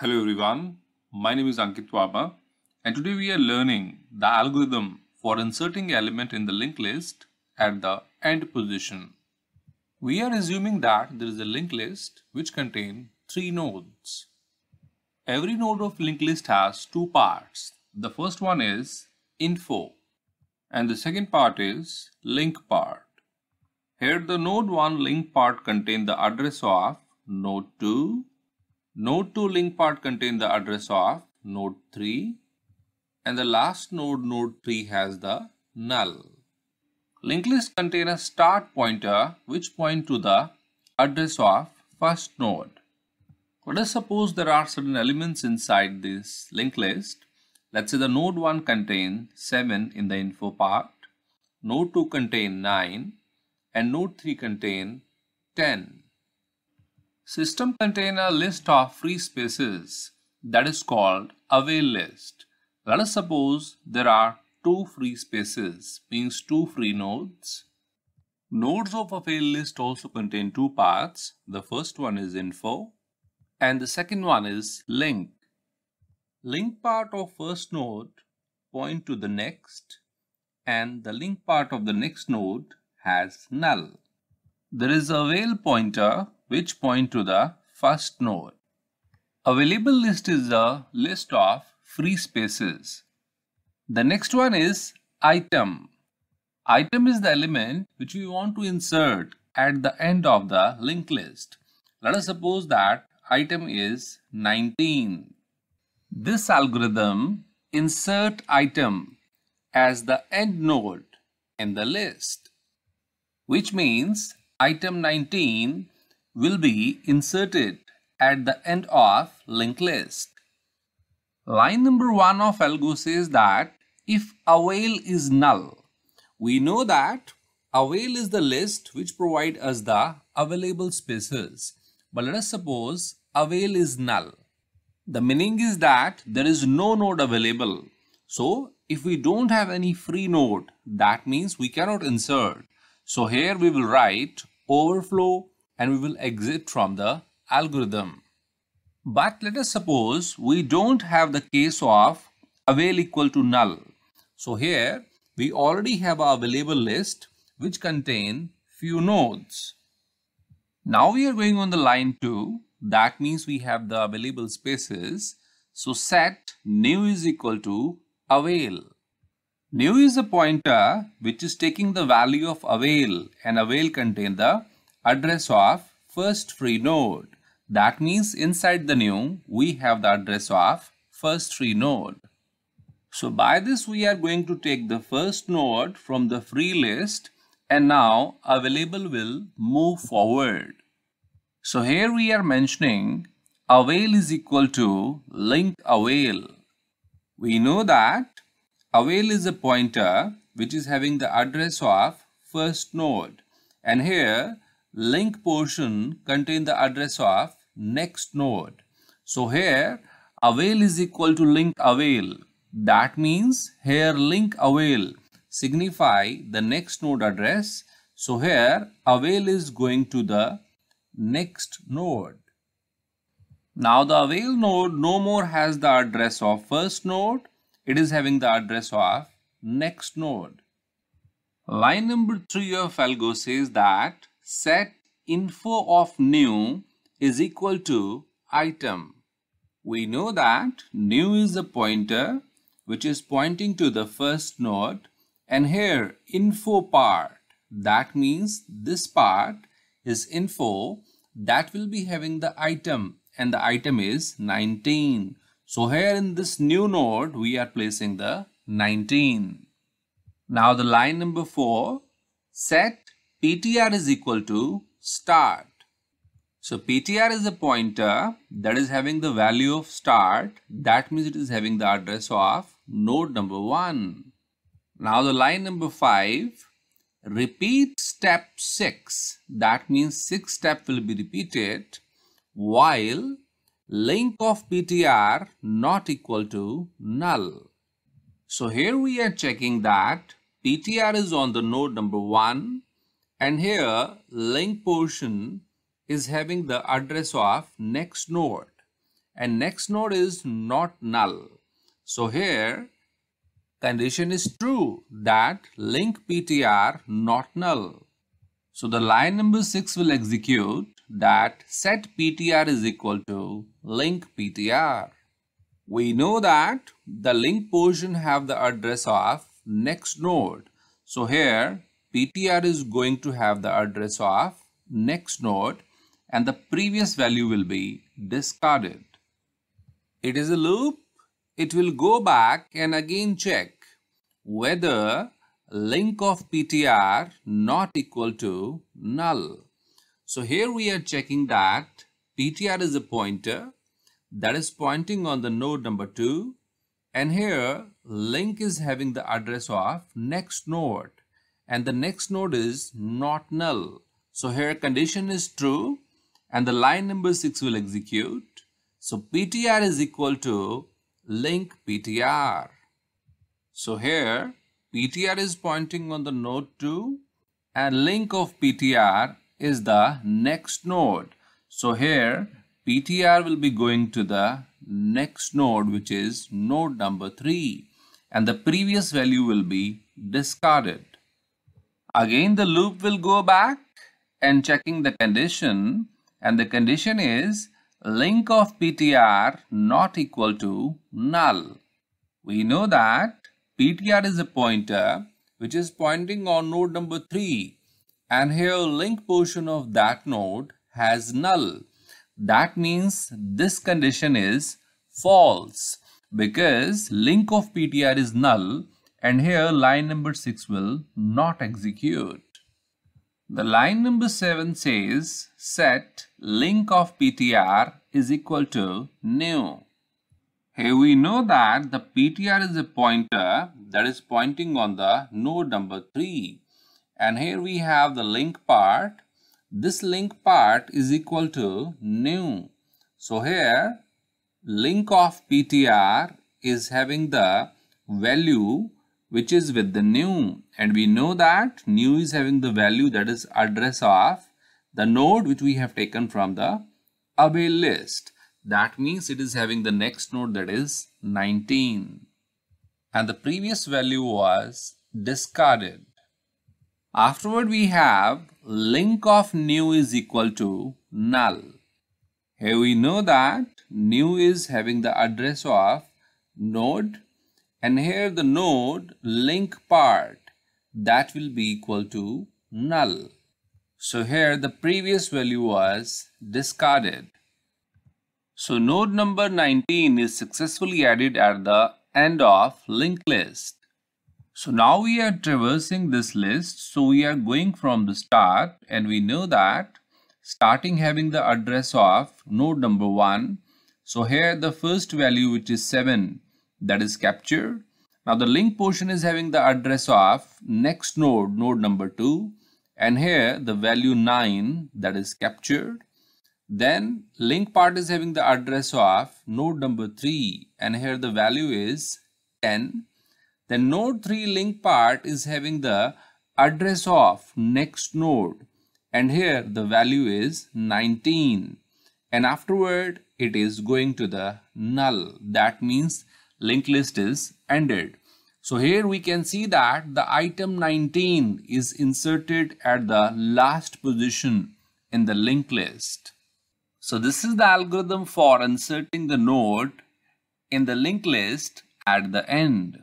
Hello everyone, my name is Ankit Verma and today we are learning the algorithm for inserting element in the linked list at the end position. We are assuming that there is a linked list which contain three nodes. Every node of linked list has two parts. The first one is info and the second part is link part. Here the node 1 link part contain the address of node 2 Node 2 link part contain the address of node 3 and the last node node 3 has the null. Linked list contain a start pointer which point to the address of first node. Let us suppose there are certain elements inside this linked list. Let's say the node 1 contain 7 in the info part, node 2 contain 9 and node 3 contain 10. System contain a list of free spaces that is called avail list. Let us suppose there are two free spaces means two free nodes. Nodes of avail list also contain two parts. The first one is info and the second one is link. Link part of first node point to the next and the link part of the next node has null. There is a avail pointer which point to the first node. Available list is a list of free spaces. The next one is item. Item is the element which we want to insert at the end of the linked list. Let us suppose that item is 19. This algorithm insert item as the end node in the list, which means item 19 will be inserted at the end of linked list. Line number 1 of algo says that if avail is null, we know that avail is the list which provide us the available spaces. But let us suppose avail is null. The meaning is that there is no node available. So if we don't have any free node, that means we cannot insert. So here we will write overflow and we will exit from the algorithm. But let us suppose we don't have the case of avail equal to null. So here we already have our available list which contain few nodes. Now we are going on the line 2. That means we have the available spaces. So set new is equal to avail. New is a pointer which is taking the value of avail and avail contain the address of first free node. That means inside the new we have the address of first free node. So by this we are going to take the first node from the free list and now available will move forward. So here we are mentioning avail is equal to link avail. We know that avail is a pointer which is having the address of first node and here link portion contain the address of next node. So here avail is equal to link avail. That means here link avail signify the next node address. So here avail is going to the next node. Now the avail node no more has the address of first node. It is having the address of next node. Line number 3 of algo says that set info of new is equal to item. We know that new is a pointer which is pointing to the first node and here info part that means this part is info that will be having the item and the item is 19. So here in this new node we are placing the 19. Now the line number 4 set ptr is equal to start. So PTR is a pointer that is having the value of start. That means it is having the address of node number 1. Now the line number 5, repeat step 6. That means 6 step will be repeated while link of PTR not equal to null. So here we are checking that PTR is on the node number 1 and here link portion is having the address of next node and next node is not null. So here condition is true that link PTR not null. So the line number 6 will execute that set PTR is equal to link PTR. We know that the link portion have the address of next node. So here PTR is going to have the address of next node and the previous value will be discarded. It is a loop. It will go back and again check whether link of PTR not equal to null. So here we are checking that PTR is a pointer that is pointing on the node number 2 and here link is having the address of next node and the next node is not null. So here condition is true and the line number 6 will execute. So PTR is equal to link PTR. So here PTR is pointing on the node 2 and link of PTR is the next node. So here PTR will be going to the next node which is node number 3 and the previous value will be discarded. Again the loop will go back and checking the condition and the condition is link of PTR not equal to null. We know that PTR is a pointer which is pointing on node number 3 and here link portion of that node has null. That means this condition is false because link of PTR is null and here line number 6 will not execute. The line number 7 says set link of PTR is equal to new. Here we know that the PTR is a pointer that is pointing on the node number 3 and here we have the link part. This link part is equal to new. So here link of PTR is having the value which is with the new. And we know that new is having the value that is address of the node which we have taken from the avail list. That means it is having the next node that is 19 and the previous value was discarded. Afterward we have link of new is equal to null. Here we know that new is having the address of node and here the node link part that will be equal to null. So here the previous value was discarded. So node number 19 is successfully added at the end of linked list. So now we are traversing this list. So we are going from the start and we know that starting having the address of node number 1. So here the first value which is 7 that is captured. Now the link portion is having the address of next node, node number 2 and here the value 9 that is captured. Then link part is having the address of node number 3 and here the value is 10. Then node 3 link part is having the address of next node and here the value is 19 and afterward it is going to the null that means linked list is ended. So here we can see that the item 19 is inserted at the last position in the linked list. So this is the algorithm for inserting the node in the linked list at the end.